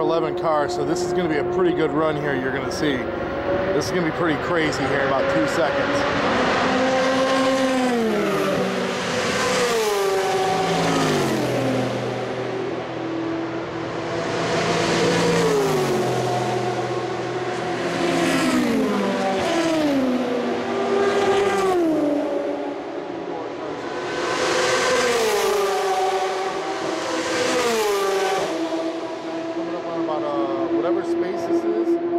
11 cars, so this is going to be a pretty good run here you're going to see. This is going to be pretty crazy here in about two seconds. whatever space this is,